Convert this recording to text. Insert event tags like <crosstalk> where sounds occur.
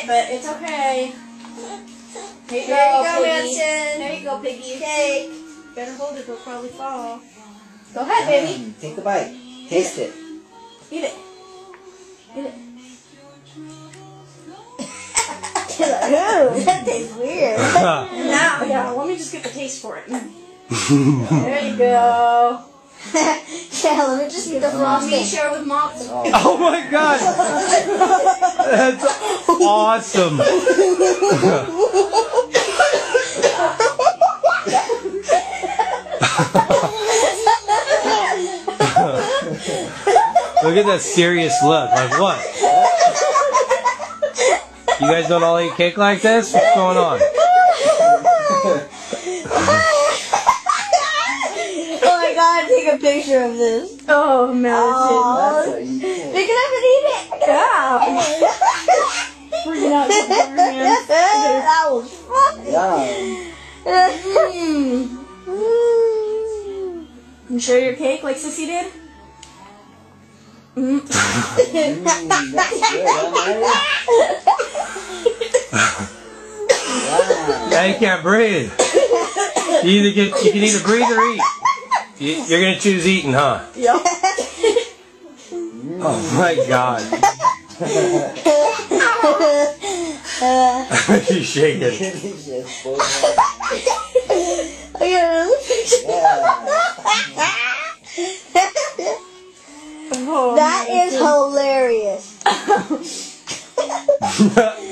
it, but it's okay. Here you go, you go Piggy. Manson. There you go, Piggy. Cake. Better hold it, it'll probably fall. Go ahead, baby. Take a bite. Taste it. Eat it. Eat it. <laughs> That tastes weird. <laughs> now, yeah, let me just get the taste for it. <laughs> there you go. yeah, let me just get the frosting. Me share with mom. Oh my god. That's awesome! Look at that serious look. Like what? You guys don't all eat cake like this? What's going on? Oh my god, take a picture of this. Oh, Madison. Oh, That's how you can. pick it up and eat it. That was fun. Yum. You share your cake like Sissy did? Mm. Mm, that's good, Wow. Now you can't breathe. You either get you can either breathe or eat. You- You're gonna choose eating, huh? Yep. Oh my god. <laughs> She's shaking. It's just full of- I got another picture. That is hilarious. <laughs> <laughs>